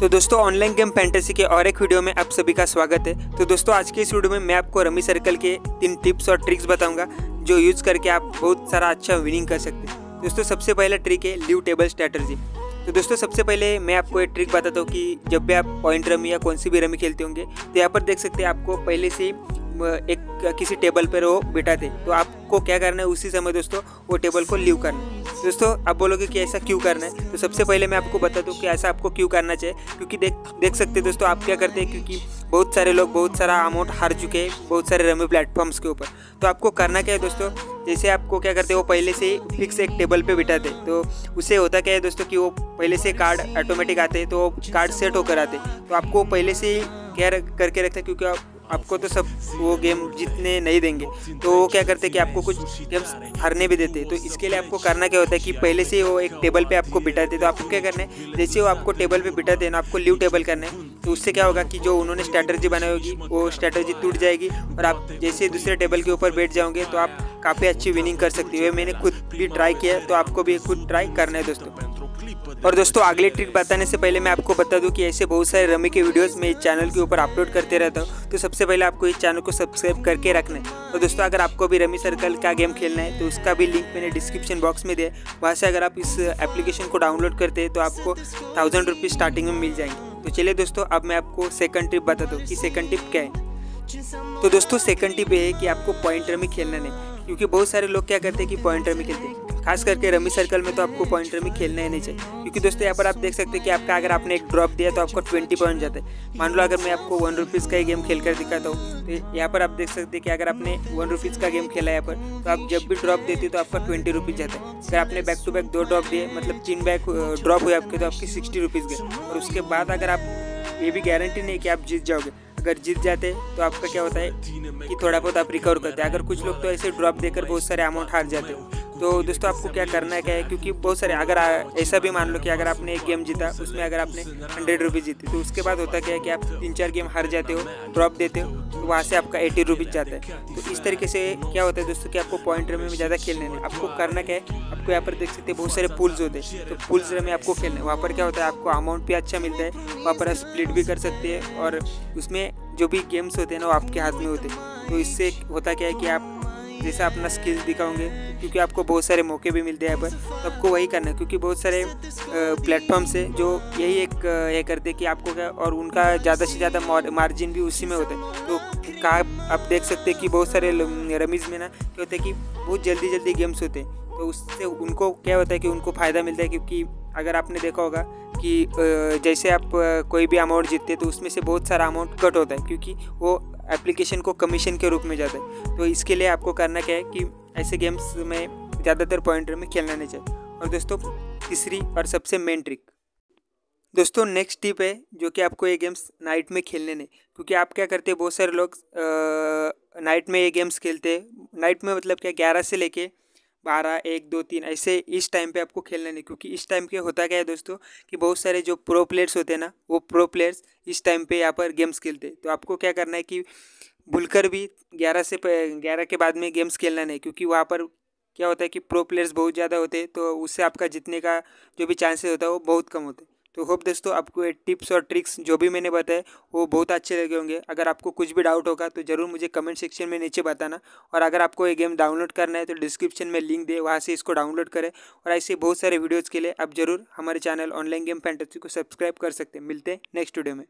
तो दोस्तों online game fantasy के और एक वीडियो में आप सभी का स्वागत है। तो दोस्तों, आज के इस वीडियो में मैं आपको रमी सर्कल के तीन टिप्स और ट्रिक्स बताऊँगा, जो यूज़ करके आप बहुत सारा अच्छा विनिंग कर सकते हैं। दोस्तों, सबसे पहला ट्रिक है लीव टेबल स्ट्रैटर्जी तो दोस्तों, सबसे पहले मैं आपको एक ट्रिक बताता हूँ कि जब भी आप पॉइंट रमी या कौन सी भी रमी खेलते होंगे तो यहाँ पर देख सकते हैं आपको पहले से एक, किसी टेबल पर वो बिठाते तो आपको क्या करना है, उसी समय दोस्तों, वो टेबल को लीव करना दोस्तों, आप बोलोगे कि ऐसा क्यों करना है? तो सबसे पहले मैं आपको बता दूँ कि ऐसा आपको क्यों करना चाहिए, क्योंकि देख देख सकते हैं दोस्तों, आप क्या करते हैं, क्योंकि बहुत सारे लोग बहुत सारा अमाउंट हार चुके हैं, बहुत सारे रमी प्लेटफॉर्म्स के ऊपर। तो आपको करना क्या है दोस्तों, जैसे आपको क्या करते हैं, वो पहले से ही फिक्स एक टेबल पे बिठाते तो उससे होता क्या है दोस्तों कि वो पहले से कार्ड ऑटोमेटिक आते तो कार्ड सेट होकर आते तो आपको पहले से ही क्या करके रखते हैं, क्योंकि आप आपको तो सब वो गेम जीतने नहीं देंगे। तो वो क्या करते कि आपको कुछ गेम्स हारने भी देते। तो इसके लिए आपको करना क्या होता है कि पहले से वो एक टेबल पे आपको बिठाते। तो आपको क्या करना है? जैसे वो आपको टेबल पे बिठाते हैं ना, आपको लीव टेबल करना है। तो उससे क्या होगा कि जो उन्होंने स्ट्रैटर्जी बनाई होगी, वो स्ट्रैटर्जी टूट जाएगी। और आप जैसे दूसरे टेबल के ऊपर बैठ जाओगे तो आप काफ़ी अच्छी विनिंग कर सकती हो। मैंने खुद भी ट्राई किया तो आपको भी खुद ट्राई करना है दोस्तों। और दोस्तों, अगले ट्रिक बताने से पहले मैं आपको बता दूँ कि ऐसे बहुत सारे रमी के वीडियोस मैं इस चैनल के ऊपर अपलोड करते रहता हूँ। तो सबसे पहले आपको इस चैनल को सब्सक्राइब करके रखना है। और दोस्तों, अगर आपको भी रमी सर्कल का गेम खेलना है तो उसका भी लिंक मैंने डिस्क्रिप्शन बॉक्स में दिया वहाँ से अगर आप इस एप्लीकेशन को डाउनलोड करते हैं तो आपको थाउज़ेंड रुपीज़ स्टार्टिंग में मिल जाएँगे। तो चलिए दोस्तों, अब मैं आपको सेकंड टिप बता दूँ कि सेकंड टिप क्या है। तो दोस्तों सेकंड टिप ये है कि आपको पॉइंट रमी खेलना नहीं, क्योंकि बहुत सारे लोग क्या करते हैं कि पॉइंट रमी खेलते हैं। खास करके रमी सर्कल में तो आपको पॉइंट रमी खेलना ही नहीं चाहिए। क्योंकि दोस्तों यहाँ पर आप देख सकते हैं कि आपका अगर आपने एक ड्रॉप दिया तो आपको ट्वेंटी पॉइंट जाते मान लो अगर मैं आपको वन रुपीज़ का ही गेम खेल कर दिखाता हूँ तो यहाँ पर आप देख सकते हैं कि अगर आपने वन रुपीज़ का गेम खेला यहाँ पर तो आप जब भी ड्रॉप देते तो आपका ट्वेंटी रुपीज़ जाता है। अगर आपने बैक टू बैक दो ड्रॉप दिए मतलब तीन बैक ड्रॉप हुए आपके तो आपकी सिक्सटी रुपीज़ गए। और उसके बाद अगर आप ये भी गारंटी नहीं कि आप जीत जाओगे, अगर जीत जाते तो आपका क्या होता है कि थोड़ा बहुत आप रिकवर करते हैं। अगर कुछ लोग तो ऐसे ड्रॉप देकर बहुत सारे अमाउंट हार जाते हो। तो दोस्तों आपको क्या करना है, क्या है? क्योंकि बहुत सारे, अगर ऐसा भी मान लो कि अगर आपने एक गेम जीता, उसमें अगर आपने हंड्रेड रुपीज़ जीती तो उसके बाद होता क्या है कि आप तीन चार गेम हार जाते हो ड्रॉप देते हो तो वहाँ से आपका एटी रुपीज़ जाता है। तो इस तरीके से क्या होता है दोस्तों कि आपको पॉइंट रमे में ज़्यादा खेलने नहीं आपको करना क्या है, आपको यहाँ पर देख सकते हैं बहुत सारे पुल्स होते हैं। तो पुल्स में आपको खेलना वहाँ पर क्या होता है, आपको अमाउंट भी अच्छा मिलता है, वहाँ पर आप स्प्लिट भी कर सकते हैं और उसमें जो भी गेम्स होते हैं ना, वो आपके हाथ में होते हैं। तो इससे होता क्या है कि आप जैसे अपना स्किल्स दिखाओगे, क्योंकि आपको बहुत सारे मौके भी मिलते हैं यहाँ पर। तो आपको वही करना है, क्योंकि बहुत सारे प्लेटफॉर्म्स है जो यही एक ये करते हैं कि आपको क्या, और उनका ज़्यादा से ज़्यादा मार्जिन भी उसी में होता है। तो कहा आप देख सकते हैं कि बहुत सारे रमीज़ में ना क्या होता है कि बहुत जल्दी जल्दी गेम्स होते हैं। तो उससे उनको क्या होता है कि उनको फ़ायदा मिलता है, क्योंकि अगर आपने देखा होगा कि जैसे आप कोई भी अमाउंट जीतते तो उसमें से बहुत सारा अमाउंट कट होता है, क्योंकि वो एप्लीकेशन को कमीशन के रूप में जाता है। तो इसके लिए आपको करना क्या है कि ऐसे गेम्स में ज़्यादातर पॉइंटर में खेलना नहीं चाहिए। और दोस्तों, तीसरी और सबसे मेन ट्रिक दोस्तों नेक्स्ट टिप है जो कि आपको ये गेम्स नाइट में खेलने नहीं। क्योंकि आप क्या करते हैं, बहुत सारे लोग नाइट में ये गेम्स खेलते हैं। नाइट में मतलब क्या, ग्यारह से लेके बारह, एक, दो, तीन, ऐसे इस टाइम पे आपको खेलना नहीं, क्योंकि इस टाइम पे होता क्या है दोस्तों कि बहुत सारे जो प्रो प्लेयर्स होते हैं ना, वो प्रो प्लेयर्स इस टाइम पे यहाँ पर गेम्स खेलते तो आपको क्या करना है कि भूलकर भी ग्यारह से ग्यारह के बाद में गेम्स खेलना नहीं, क्योंकि वहाँ पर क्या होता है कि प्रो प्लेयर्स बहुत ज़्यादा होते तो उससे आपका जीतने का जो भी चांसेस होता है वो बहुत कम होते तो होप दोस्तों आपको ये टिप्स और ट्रिक्स जो भी मैंने बताए, वो बहुत अच्छे लगे होंगे। अगर आपको कुछ भी डाउट होगा तो ज़रूर मुझे कमेंट सेक्शन में नीचे बताना। और अगर आपको ये गेम डाउनलोड करना है तो डिस्क्रिप्शन में लिंक दे, वहाँ से इसको डाउनलोड करें। और ऐसे बहुत सारे वीडियोज़ के लिए आप ज़रूर हमारे चैनल ऑनलाइन गेम फैंटेसी को सब्सक्राइब कर सकते हैं। मिलते हैं नेक्स्ट वीडियो में।